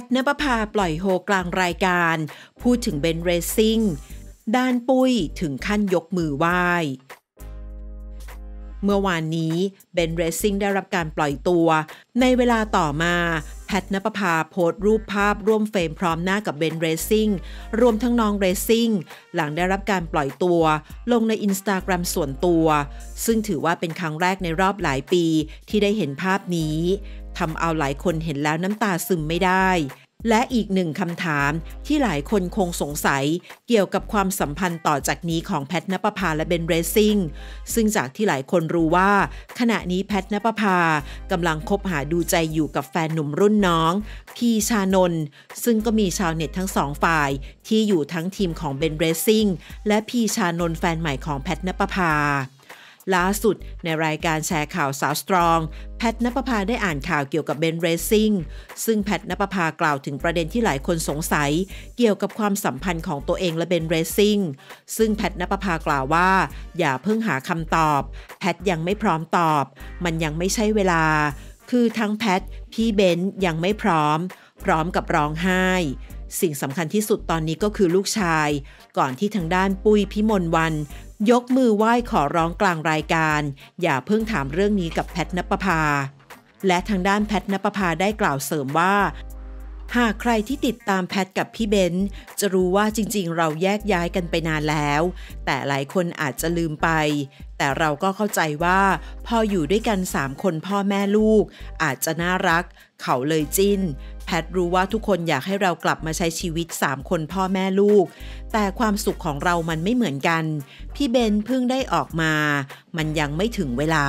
แพท ณปภาปล่อยโฮกลางรายการ พูดถึงเบนซ์ เรซซิ่งด้านปุ้ยถึงขั้นยกมือไหว้เมื่อวานนี้เบนซ์ เรซซิ่งได้รับการปล่อยตัว ในเวลาต่อมา แพท ณปภาโพสต์รูปภาพร่วมเฟรมพร้อมหน้ากับเบนซ์ เรซซิ่งรวมทั้งน้องเรซซิ่งหลังได้รับการปล่อยตัว ลงในอินสตาแกรมส่วนตัว ซึ่งถือว่าเป็นครั้งแรกในรอบหลายปีที่ได้เห็นภาพนี้ ทำเอาหลายคนเห็นแล้วน้ำตาซึมไม่ได้ และอีกหนึ่งคำถามที่หลายคนคงสงสัยเกี่ยวกับความสัมพันธ์ต่อจากนี้ของแพทนปภาและเบนเรซิ่งซึ่งจากที่หลายคนรู้ว่า ขณะนี้แพทนปภากำลังคบหาดูใจอยู่กับแฟนหนุ่มรุ่นน้อง พีชานนท์ซึ่งก็มีชาวเน็ตทั้งสองฝ่าย ที่อยู่ทั้งทีมของเบนเรซิ่งและพีชานนท์แฟนใหม่ของแพทนปภา ล่าสุดในรายการแชร์ข่าวสาวสตรอง แพทนปภาได้อ่านข่าวเกี่ยวกับเบนเรซิ่งซึ่งแพทนปภากล่าวถึงประเด็นที่หลายคนสงสัย เกี่ยวกับความสัมพันธ์ของตัวเองและเบนเรซิ่งซึ่งแพทนปภากล่าวว่า อย่าเพิ่งหาคำตอบ แพทยังไม่พร้อมตอบ มันยังไม่ใช่เวลา คือทั้งแพทพี่เบนยังไม่พร้อม พร้อมกับร้องไห้สิ่งสำคัญที่สุดตอนนี้ก็คือลูกชาย ก่อนที่ทางด้านปุ้ยพิมลวัน ยกมือไหว้ขอร้องกลางรายการ อย่าเพิ่งถามเรื่องนี้กับแพทนปภาและทางด้านแพทนปภาได้กล่าวเสริมว่า หากใครที่ติดตามแพทกับพี่เบนจะรู้ว่าจริงๆ เราแยกย้ายกันไปนานแล้ว แต่หลายคนอาจจะลืมไป แต่เราก็เข้าใจว่าพออยู่ด้วยกัน 3 คนพ่อแม่ลูก อาจจะน่ารัก เขาเลยจิ้น แพทรู้ว่าทุกคนอยากให้เรากลับมาใช้ชีวิต 3 คนพ่อแม่ลูก แต่ความสุขของเรามันไม่เหมือนกัน พี่เบนเพิ่งได้ออกมา มันยังไม่ถึงเวลา